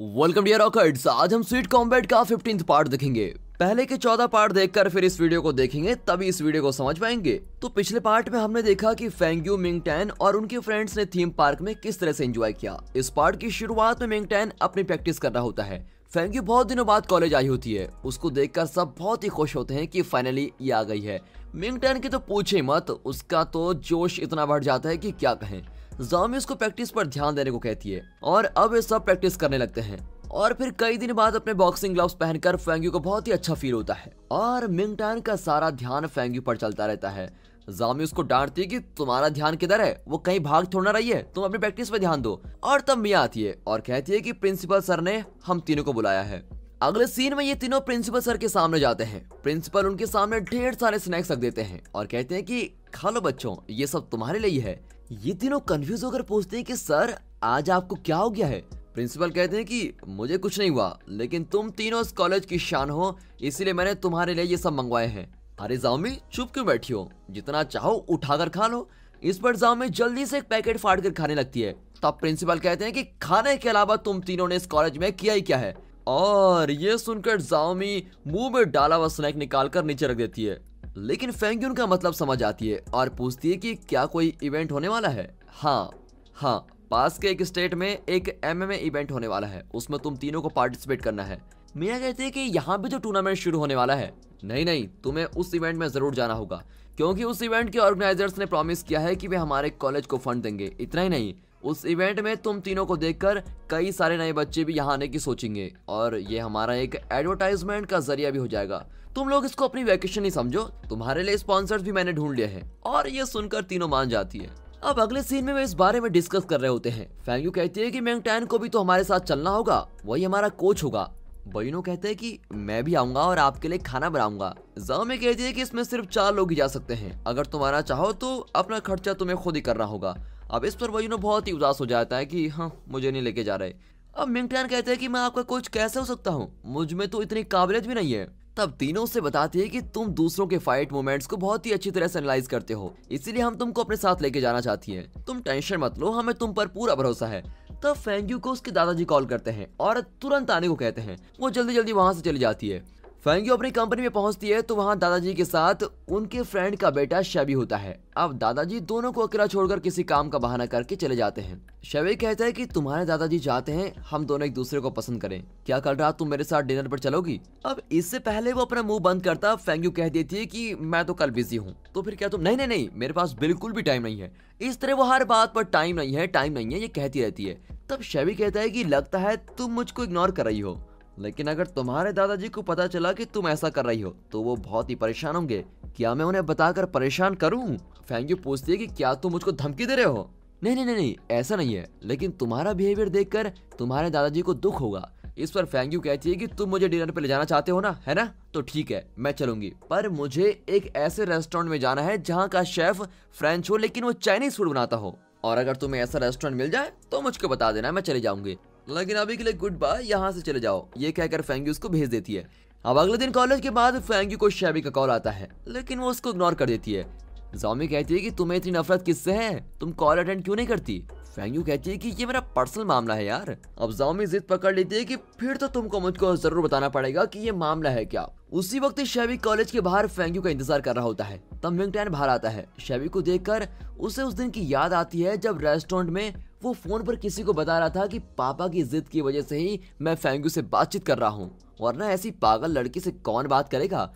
Welcome dear rockets आज हम sweet combat का फिफ्टींथ पार्ट देखेंगे। पहले के चौदह पार्ट देखकर फिर इस वीडियो को देखेंगे, तभी इस वीडियो को समझ पाएँगे। तो पिछले पार्ट में हमने देखा कि फेंग्यू मिंगटैन और उनके फ्रेंड्स ने थीम पार्क में किस तरह से एंजॉय किया। इस पार्ट की शुरुआत में मिंगटैन अपनी प्रैक्टिस कर रहा होता है। फेंग्यू बहुत दिनों बाद कॉलेज आई होती है। उसको देखकर सब बहुत ही खुश होते हैं कि फाइनली ये आ गई है। मिंगटैन की तो पूछे मत, उसका तो जोश इतना बढ़ जाता है कि क्या कहें। जामी उसको प्रैक्टिस पर ध्यान देने को कहती है और अब ये सब प्रैक्टिस करने लगते हैं। और फिर कई दिन बाद अपने बॉक्सिंग ग्लव्स पहनकर फेंग्यू को बहुत ही अच्छा फील होता है। और मिंगटैन का सारा ध्यान फेंग्यू पर चलता रहता है। जामी उसको डांटती है कि तुम्हारा ध्यान किधर है? वो कहीं भाग थोड़ा रही है। तुम अपनी प्रैक्टिस पे ध्यान दो। और तब मिया आती है और कहती है कि प्रिंसिपल सर ने हम तीनों को बुलाया है। अगले सीन में ये तीनों प्रिंसिपल सर के सामने जाते हैं। प्रिंसिपल उनके सामने ढेर सारे स्नैक्स रख देते हैं और कहते हैं कि, खा लो बच्चों, ये सब तुम्हारे लिए है ये तीनों कंफ्यूज होकर पूछते हैं कि, सर, आज आपको क्या हो गया है? प्रिंसिपल कहते हैं कि, मुझे कुछ नहीं हुआ, लेकिन तुम तीनों इस कॉलेज की शान हो, इसीलिए मैंने तुम्हारे लिए ये सब मंगवाए हैं। अरे जामी चुप क्यों बैठी हो? जितना चाहो उठाकर खा लो। इस पर जामी जल्दी से एक पैकेट फाड़ कर खाने लगती है। तब प्रिंसिपल कहते हैं कि खाने के अलावा तुम तीनों ने इस कॉलेज में किया ही क्या है? और ये सुनकर जामी मुँह में डाला हुआ स्नैक निकाल कर नीचे रख देती है। लेकिन फेंग्यून का मतलब समझ आती है और पूछती है कि क्या कोई इवेंट होने वाला है? हाँ हाँ पास के एक स्टेट में एक एमएमए इवेंट होने वाला है। उसमें तुम तीनों को पार्टिसिपेट करना है। मिया कहती है कि यहाँ भी जो टूर्नामेंट शुरू होने वाला है। नहीं नहीं, तुम्हें उस इवेंट में ज़रूर जाना होगा, क्योंकि उस इवेंट के ऑर्गेनाइजर्स ने प्रॉमिस किया है कि वे हमारे कॉलेज को फंड देंगे। इतना ही नहीं, उस इवेंट में तुम तीनों को देखकर कई सारे नए बच्चे भी यहाँ आने की सोचेंगे, और ये हमारा एक एडवर्टाइजमेंट का ज़रिया भी हो जाएगा। तुम लोग इसको अपनी वैकेशन ही समझो, तुम्हारे लिए स्पॉन्सर्स भी मैंने ढूंढ लिए हैं, और ये सुनकर तीनों मान जाती है। अब अगले सीन में वे इस बारे में डिस्कस कर रहे होते हैं। फैंगू कहती है कि मैंगटैन को भी तो हमारे साथ चलना होगा, वही हमारा कोच होगा। बइनो कहते हैं कि मैं भी आऊँगा और आपके लिए खाना बनाऊँगा। जाओ में कहती है कि इसमें सिर्फ़ चार लोग ही जा सकते हैं। अगर तुम्हारा चाहो तो अपना खर्चा तुम्हें खुद ही करना होगा। अब इस पर बइनो बहुत ही उदास हो जाता है कि हाँ मुझे नहीं लेके जा रहे। अब मिंगटैन कहते हैं कि, मैं आपका कोच कैसे हो सकता हूँ? मुझमें तो इतनी काबिलियत भी नहीं है। तब तीनों से बताती है कि, तुम दूसरों के फाइट मोमेंट्स को बहुत ही अच्छी तरह से एनालाइज करते हो। इसीलिए हम तुमको अपने साथ लेके जाना चाहती हैं। तुम टेंशन मत लो, हमें तुम पर पूरा भरोसा है। तब फेंग्यू को उसके दादाजी कॉल करते हैं और तुरंत आने को कहते हैं। वो जल्दी जल्दी वहाँ से चली जाती है। फेंग्यू अपनी कंपनी में पहुँचती है तो वहाँ दादाजी के साथ उनके फ्रेंड का बेटा शबी होता है। अब दादाजी दोनों को अकेला छोड़कर किसी काम का बहाना करके चले जाते हैं। शबी कहता है कि तुम्हारे दादाजी चाहते हैं हम दोनों एक दूसरे को पसंद करें। क्या कल रात तुम मेरे साथ डिनर पर चलोगी? अब इससे पहले वो अपना मुँह बंद करता फेंग्यू कह देती है कि मैं तो कल बिज़ी हूँ। तो फिर क्या तुम नहीं नहीं नहीं, मेरे पास बिल्कुल भी टाइम नहीं है। इस तरह वो हर बात पर टाइम नहीं है टाइम नहीं है, ये कहती रहती है। तब शबी कहता है कि लगता है तुम मुझको इग्नोर कर रही हो। लेकिन अगर तुम्हारे दादाजी को पता चला कि तुम ऐसा कर रही हो तो वो बहुत ही परेशान होंगे। क्या मैं उन्हें बताकर परेशान करूँ? फैंग्यू पूछती है कि क्या तुम मुझको धमकी दे रहे हो? नहीं नहीं नहीं ऐसा नहीं है। लेकिन तुम्हारा बिहेवियर देखकर तुम्हारे दादाजी को दुख होगा। इस पर फैंग्यू कहती है कि तुम मुझे डिनर पे ले जाना चाहते हो ना, है ना? तो ठीक है, मैं चलूँगी। पर मुझे एक ऐसे रेस्टोरेंट में जाना है जहाँ का शेफ फ्रेंच हो, लेकिन वो चाइनीज़ फ़ूड बनाता हो। और अगर तुम्हें ऐसा रेस्टोरेंट मिल जाए तो मुझको बता देना, मैं चले जाऊँगी। लेकिन अभी के लिए गुड बाय यहाँ से चले जाओ। ये कहकर फेंग्यू उसको भेज देती है। अब अगले दिन कॉलेज के बाद फेंग्यू को शैबी का कॉल आता है, लेकिन वो उसको इग्नोर कर देती है। जॉमी कहती है कि, तुम्हें इतनी नफरत किससे है? तुम कॉल अटेंड क्यों नहीं करती? फेंग्यू कहती है कि, ये मेरा पर्सनल मामला है यार। अब जामी जिद पकड़ लेती है कि फिर तो तुमको मुझको ज़रूर बताना पड़ेगा कि ये मामला है क्या। उसी वक्त शैबी कॉलेज के बाहर फेंग्यू का इंतज़ार कर रहा होता है। तब मिंगटैन बाहर आता है। शैबी को देखकर उसे उस दिन की याद आती है जब रेस्टोरेंट में वो फ़ोन पर किसी को बता रहा था कि पापा की जिद की वजह से ही मैं फैंगू से बातचीत कर रहा हूँ, वरना ऐसी पागल लड़की से कौन बात करेगा?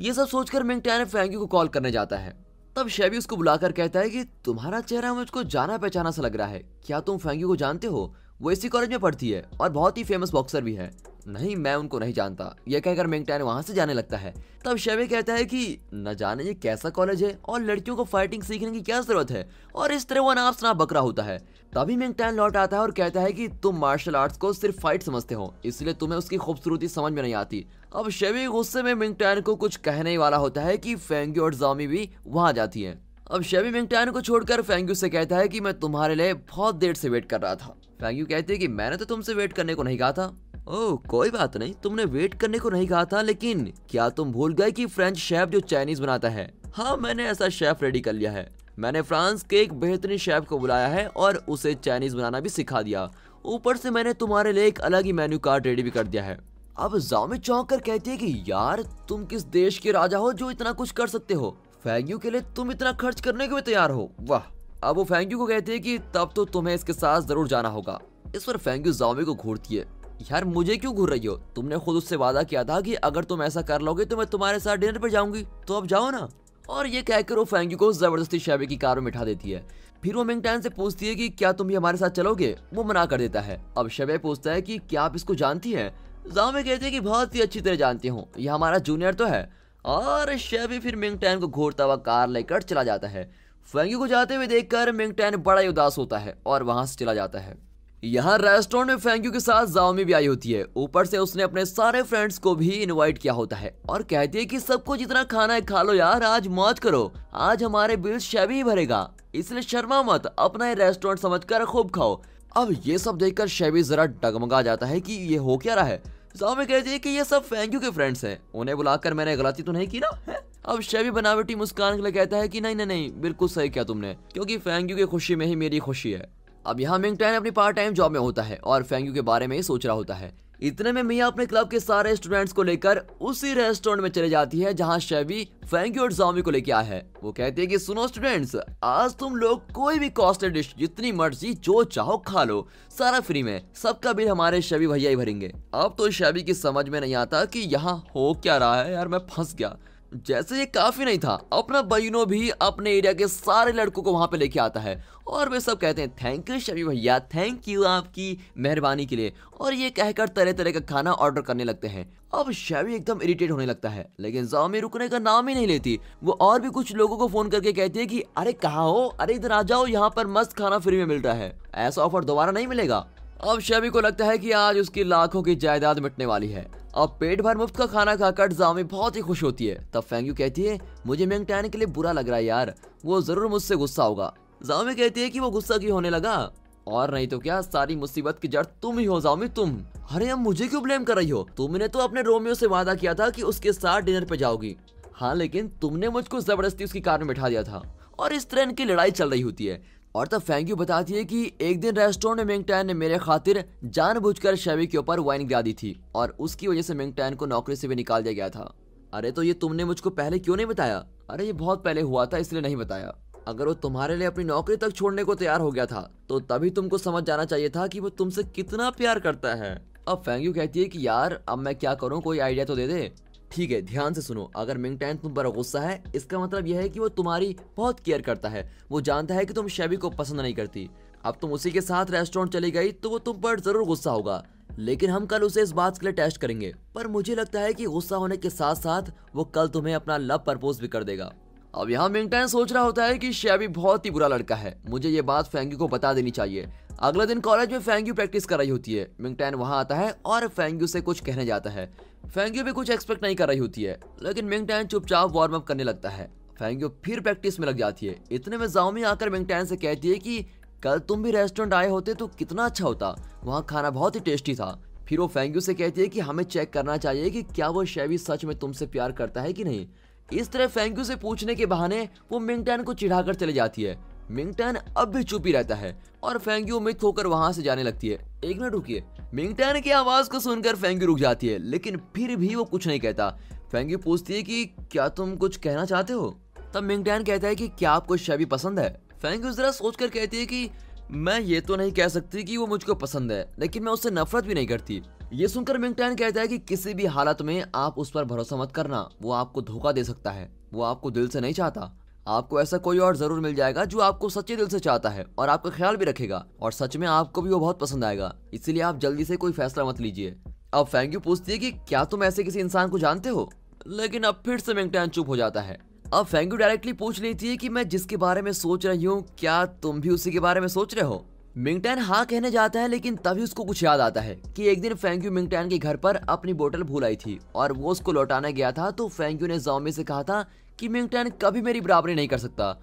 ये सब सोचकर मिंगटैन फैंगू को कॉल करने जाता है। तब शेबी उसको बुलाकर कहता है कि तुम्हारा चेहरा मुझको जाना पहचाना सा लग रहा है। क्या तुम फैंगू को जानते हो? वो इसी कॉलेज में पढ़ती है और बहुत ही फ़ेमस बॉक्सर भी है। नहीं, मैं उनको नहीं जानता। ये कहकर मिंगटैन वहाँ से जाने लगता है। तब शेबे कहता है कि, न जाने ये कैसा कॉलेज है और लड़कियों को फाइटिंग सीखने की क्या ज़रूरत है और इस तरह वो अनाप शनाप बकरा होता है। तभी मिंगटैन लौट आता है और कहता है कि, तुम मार्शल आर्ट्स को सिर्फ़ फाइट समझते हो, इसलिए तुम्हें उसकी खूबसूरती समझ में नहीं आती। अब शेवी गुस्से में मिंगटैन को कुछ कहने वाला होता है कि, फेंग्यू और जामी भी वहाँ जाती है। अब शेवी मिंगटैन को छोड़कर फेंग्यू से कहता है कि, मैं तुम्हारे लिए बहुत देर से वेट कर रहा था। फेंग्यू कहती है कि, मैंने तो तुमसे वेट करने को नहीं कहा था। ओह, कोई बात नहीं, तुमने वेट करने को नहीं कहा था, लेकिन क्या तुम भूल गए कि फ्रेंच शेफ जो चाइनीज़ बनाता है? हाँ मैंने ऐसा शेफ रेडी कर लिया है। मैंने फ्रांस के एक बेहतरीन शेफ को बुलाया है और उसे चाइनीज़ बनाना भी सिखा दिया। ऊपर से मैंने तुम्हारे लिए एक अलग ही मेन्यू कार्ड रेडी भी कर दिया है। अब जामे चौंक कर कहती है कि, यार, तुम किस देश के राजा हो जो इतना कुछ कर सकते हो? फैंग्यू के लिए तुम इतना खर्च करने को भी तैयार हो? वाह, अब वो फैंग्यू को कहती है कि, तब तो तुम्हें इसके साथ ज़रूर जाना होगा। इस पर फैंग्यू जामे को घूरती है। यार मुझे क्यों घूर रही हो? तुमने खुद उससे वादा किया था कि अगर तुम ऐसा कर लोगे तो मैं तुम्हारे साथ डिनर पर जाऊँगी। तो अब जाओ ना। और ये कहकर वो फैंगी को ज़बरदस्ती शैबे की कार में बिठा देती है। फिर वो मिंगटैन से पूछती है कि क्या तुम भी हमारे साथ चलोगे? वो मना कर देता है। अब शबे पूछता है कि क्या आप इसको जानती हैं? जामे कहते हैं कि बहुत ही अच्छी तरह जानती हूँ। ये हमारा जूनियर तो है। और शेबी फिर मिंगटैन को घूरता हुआ कार लेकर चला जाता है। फैंगी को जाते हुए देखकर मिंगटैन बड़ा ही उदास होता है और वहाँ से चला जाता है। यहाँ रेस्टोरेंट में फैंक्यू के साथ जाओमी भी आई होती है। ऊपर से उसने अपने सारे फ्रेंड्स को भी इनवाइट किया होता है। और कहती है कि सबको जितना खाना है खा लो यार, आज मौज करो। आज हमारे बिल शेबी ही भरेगा। इसलिए शर्मा मत, अपना रेस्टोरेंट समझकर खूब खाओ। अब ये सब देखकर शेबी जरा डगमगा जाता है कि ये हो क्या रहा है। जाओमी कहती है कि ये सब फैंक्यू के फ्रेंड्स हैं। उन्हें बुलाकर मैंने गलती तो नहीं की ना? अब शेबी बनावटी मुस्कान के लिए कहता है कि नहीं नहीं नहीं, बिल्कुल सही किया तुमने। क्योंकि फैंक्यू की खुशी में ही मेरी खुशी है। अब यहाँ मिंगटैन अपनी पार्ट टाइम जॉब में होता है और फेंग्यू के बारे में ही सोच रहा होता है। इतने में मिया अपने क्लब के सारे स्टूडेंट्स को लेकर उसी रेस्टोरेंट में चले जाती है जहाँ शेबी फेंग्यू और जामी को लेके आया है। वो कहती है कि सुनो स्टूडेंट्स आज तुम लोग कोई भी कॉस्टली डिश जितनी मर्ज़ी जो चाहो खा लो। सारा फ्री में। सबका बिल हमारे शेबी भैया ही भरेंगे। अब तो शेबी की समझ में नहीं आता कि यहाँ हो क्या रहा है। यार मैं फंस गया। जैसे ये काफ़ी नहीं था। अपना बहनों भी अपने एरिया के सारे लड़कों को वहाँ पे लेके आता है। और वे सब कहते हैं थैंक यू शबी भैया। थैंक यू आपकी मेहरबानी के लिए। और ये कहकर तरह तरह का खाना ऑर्डर करने लगते हैं। अब शबी एकदम इरिटेट होने लगता है। लेकिन जामी रुकने का नाम ही नहीं लेती। वो और भी कुछ लोगों को फ़ोन करके कहती है कि, अरे कहा हो? अरे इधर आ जाओ, यहाँ पर मस्त खाना फ्री में मिल रहा है। ऐसा ऑफ़र दोबारा नहीं मिलेगा? अब शबी को लगता है कि आज उसकी लाखों की जायदाद मिटने वाली है। अब पेट भर मुफ़्त का खाना खाकर जामी बहुत ही खुश होती है। तब फेंग्यू कहती है, मुझे मेंगटैन के लिए बुरा लग रहा है यार। वो ज़रूर मुझसे गुस्सा होगा। जामी कहती है कि वो गुस्सा क्यों होने लगा? और नहीं तो क्या, सारी मुसीबत की जड़ तुम ही हो, जामी तुम। अरे, अब मुझे क्यों ब्लेम कर रही हो? तुमने तो अपने रोमियो से वादा किया था कि उसके साथ डिनर पे जाओगी। हाँ लेकिन तुमने मुझको ज़बरदस्ती उसकी कार में बैठा दिया था। और इस तरह इनकी लड़ाई चल रही होती है। और तब फैंक्यू बताती है कि एक दिन रेस्टोरेंट में मिंगटैन ने मेरे खातिर जानबूझकर शेवी के ऊपर वाइन गिरा दी थी और उसकी वजह से मिंगटैन को नौकरी से भी निकाल दिया गया था। अरे तो ये तुमने मुझको पहले क्यों नहीं बताया? अरे ये बहुत पहले हुआ था, इसलिए नहीं बताया। अगर वो तुम्हारे लिए अपनी नौकरी तक छोड़ने को तैयार हो गया था तो तभी तुमको समझ जाना चाहिए था कि वो तुमसे कितना प्यार करता है। अब फैंग्यू कहती है कि यार, अब मैं क्या करूँ? कोई आइडिया तो दे दे। ठीक है, ध्यान से सुनो, अगर मिंगटैन तुम पर गुस्सा है, इसका मतलब यह है कि वो तुम्हारी बहुत केयर करता है। वो जानता है कि तुम शेबी को पसंद नहीं करती। अब तुम उसी के साथ रेस्टोरेंट चली गई तो वो तुम पर ज़रूर गुस्सा होगा। लेकिन हम कल उसे इस बात के लिए टेस्ट करेंगे। पर मुझे लगता है कि गुस्सा होने के साथ साथ वो कल तुम्हें अपना लव प्रपोज भी कर देगा। अब यहाँ मिंगटैन सोच रहा होता है कि शेबी बहुत ही बुरा लड़का है। मुझे ये बात फेंगी को बता देनी चाहिए। अगले दिन कॉलेज में फेंग्यू प्रैक्टिस कर रही होती है। मिंगटैन वहाँ आता है और फेंग्यू से कुछ कहने जाता है। फेंग्यू भी कुछ एक्सपेक्ट नहीं कर रही होती है, लेकिन मिंगटैन चुपचाप वार्म अप करने लगता है। फेंग्यू फिर प्रैक्टिस में लग जाती है। इतने में जाओमी आकर मिंगटैन से कहती है कि कल तुम भी रेस्टोरेंट आए होते तो कितना अच्छा होता। वहाँ खाना बहुत ही टेस्टी था। फिर वो फेंग्यू से कहती है कि हमें चेक करना चाहिए कि क्या वो शेवी सच में तुमसे प्यार करता है कि नहीं। इस तरह फेंग्यू से पूछने के बहाने वो मिंगटैन को चिढ़ाकर चले जाती है। मिंगटैन अब भी चुप ही रहता है और फेंग्यू उम्मीद होकर वहाँ से जाने लगती है। एक मिनट रुकिए। मिंगटैन की आवाज़ को सुनकर फेंग्यू रुक जाती है, लेकिन फिर भी वो कुछ नहीं कहता। फेंग्यू पूछती है कि क्या तुम कुछ कहना चाहते हो? तब मिंगटैन कहता है कि क्या आपको शबी पसंद है? फेंग्यू जरा सोचकर कहती है कि मैं ये तो नहीं कह सकती कि वो मुझको पसंद है, लेकिन मैं उससे नफरत भी नहीं करती। ये सुनकर मिंगटैन कहता है कि किसी भी हालत में आप उस पर भरोसा मत करना। वो आपको धोखा दे सकता है। वो आपको दिल से नहीं चाहता। आपको ऐसा कोई और ज़रूर मिल जाएगा जो आपको सच्चे दिल से चाहता है और आपका ख्याल भी रखेगा और सच में आपको भी वो बहुत पसंद आएगा। इसीलिए आप जल्दी से कोई फैसला मत लीजिए। अब फैंग्यू पूछती है कि क्या तुम ऐसे किसी इंसान को जानते हो? लेकिन अब फिर से मिंगटैन चुप हो जाता है। अब फेंगू डायरेक्टली पूछ लेती है कि मैं जिसके बारे में सोच रही हूँ, क्या तुम भी उसी के बारे में सोच रहे हो? मिंगटैन हाँ कहने जाता है, लेकिन तभी उसको कुछ याद आता है कि एक दिन फेंग्यू मिंगटैन के घर पर अपनी बोतल भूल आई थी और वो उसको लौटाने गया था तो फेंग्यू ने जॉमी से कहा था कि मिंगटैन कभी मेरी बराबरी नहीं कर सकता।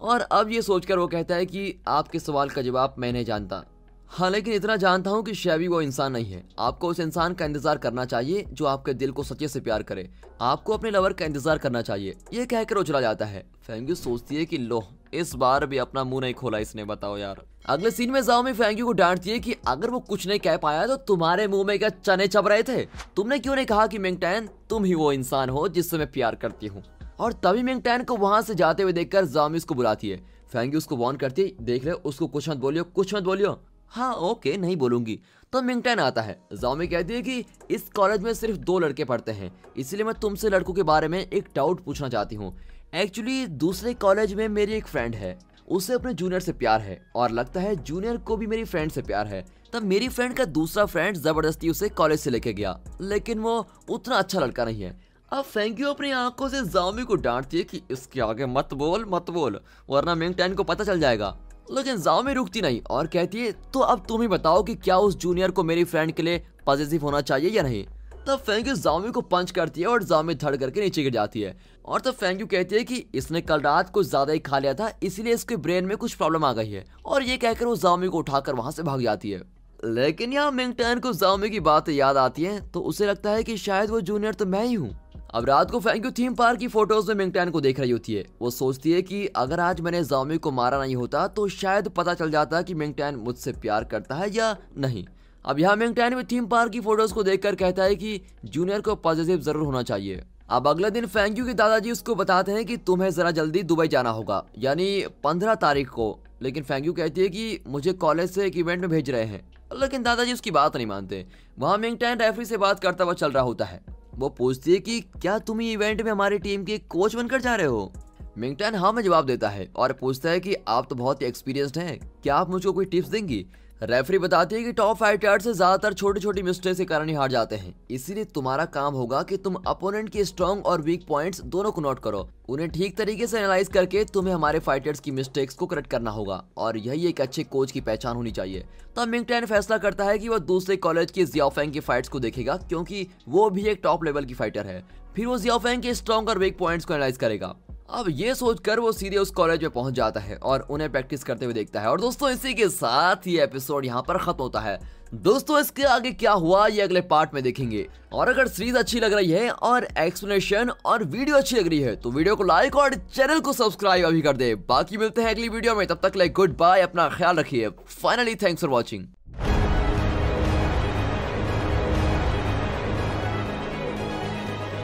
और अब ये सोचकर वो कहता है कि आपके सवाल का जवाब मैं नहीं जानता। हाँ लेकिन इतना जानता हूँ कि शैवी वो इंसान नहीं है। आपको उस इंसान का इंतज़ार करना चाहिए जो आपके दिल को सच्चे से प्यार करे। आपको अपने लवर का इंतज़ार करना चाहिए। ये कहकर वो चला जाता है। फेंग्यू सोचती है कि लो, इस बार भी अपना मुँह नहीं खोला इसने, बताओ यार। अगले सीन में जाओ में फेंग्यू को डांटती है कि अगर वो कुछ नहीं कह पाया तो तुम्हारे मुँह में क्या चने चब रहे थे? तुमने क्यों नहीं कहा कि मिंगटैन, तुम ही वो इंसान हो जिससे मैं प्यार करती हूँ। और तभी मिंगटैन को वहाँ से जाते हुए देखकर जामिस को बुलाती है। फेंगी उसको वॉर्न करती है, देख ले, उसको कुछ मत बोलियो, कुछ मत बोलियो। हाँ ओके नहीं बोलूँगी। तो मिंगटैन आता है। जामी कहती है कि इस कॉलेज में सिर्फ़ दो लड़के पढ़ते हैं, इसलिए मैं तुमसे लड़कों के बारे में एक डाउट पूछना चाहती हूँ। एक्चुअली दूसरे कॉलेज में मेरी एक फ्रेंड है, उसे अपने जूनियर से प्यार है, और लगता है जूनियर को भी मेरी फ्रेंड से प्यार है। तब मेरी फ्रेंड का दूसरा फ्रेंड ज़बरदस्ती उसे कॉलेज से लेके गया, लेकिन वो उतना अच्छा लड़का नहीं है। अब थैंक यू अपनी आँखों से जामी को डांटती है कि इसके आगे मत बोल मत बोल, वरना मिंग टैन को पता चल जाएगा। लेकिन जामी रुकती नहीं और कहती है तो अब तुम ही बताओ कि क्या उस जूनियर को मेरी फ्रेंड के लिए पॉजिटिव होना चाहिए या नहीं? तब फेंग्यू जामी को पंच करती है और जामी धड़ करके नीचे गिर जाती है। और तब फेंग्यू कहती है कि इसने कल रात कुछ ज़्यादा ही खा लिया था, इसलिए इसके ब्रेन में कुछ प्रॉब्लम आ गई है। और ये कहकर वो जामी को उठाकर वहाँ से भाग जाती है। लेकिन यहाँ मिंगटैन को जामी की बात याद आती है तो उसे लगता है कि शायद वो जूनियर तो मैं ही हूँ। अब रात को फेंक्यू थीम पार्क की फ़ोटोज़ में मिंगटैन को देख रही होती है। वो सोचती है कि अगर आज मैंने जामी को मारा नहीं होता तो शायद पता चल जाता कि मिंगटैन मुझसे प्यार करता है या नहीं। अब यहाँ मिंगटैन में थीम पार्क की फ़ोटोज़ को देखकर कहता है कि जूनियर को पॉजिटिव ज़रूर होना चाहिए। अब अगले दिन फेंक्यू के दादाजी उसको बताते हैं कि तुम्हें जरा जल्दी दुबई जाना होगा, यानी पंद्रह तारीख को। लेकिन फेंक्यू कहती है कि मुझे कॉलेज से एक इवेंट में भेज रहे हैं। लेकिन दादाजी उसकी बात नहीं मानते। वहाँ मिंगटैन रेफरी से बात करता हुआ चल रहा होता है। वो पूछती है कि क्या तुम इवेंट में हमारी टीम के कोच बनकर जा रहे हो? मिंगटन हाँ में जवाब देता है और पूछता है कि आप तो बहुत ही एक्सपीरियंस्ड हैं, क्या आप मुझको कोई टिप्स देंगी? रेफरी बताती है कि टॉप फाइटर्स ज़्यादातर छोटी छोटी मिस्टेक के कारण ही हार जाते हैं। इसीलिए तुम्हारा काम होगा कि तुम अपोनेंट के स्ट्रॉन्ग और वीक पॉइंट्स दोनों को नोट करो। उन्हें ठीक तरीके से एनालाइज करके तुम्हें हमारे फाइटर्स की मिस्टेक्स को करेक्ट करना होगा। और यही एक अच्छे कोच की पहचान होनी चाहिए। तब मिंगटैन फैसला करता है कि वह दूसरे कॉलेज के जियाफेंग की फाइट्स को देखेगा, क्योंकि वो भी एक टॉप लेवल की फाइटर है। फिर वो जियाफेंग के स्ट्रॉन्ग और वीक पॉइंट्स को एनालाइज करेगा। अब ये सोचकर वो सीधे उस कॉलेज में पहुँच जाता है और उन्हें प्रैक्टिस करते हुए देखता है। और दोस्तों, इसी के साथ ये एपिसोड यहाँ पर खत्म होता है। दोस्तों, इसके आगे क्या हुआ, ये अगले पार्ट में देखेंगे। और अगर सीरीज़ अच्छी लग रही है और एक्सप्लेनेशन और वीडियो अच्छी लग रही है तो वीडियो को लाइक और चैनल को सब्सक्राइब अभी कर दे। बाकी मिलते हैं अगली वीडियो में। तब तक लाइक गुड बाय अपना ख्याल रखिए। Finally thanks for watching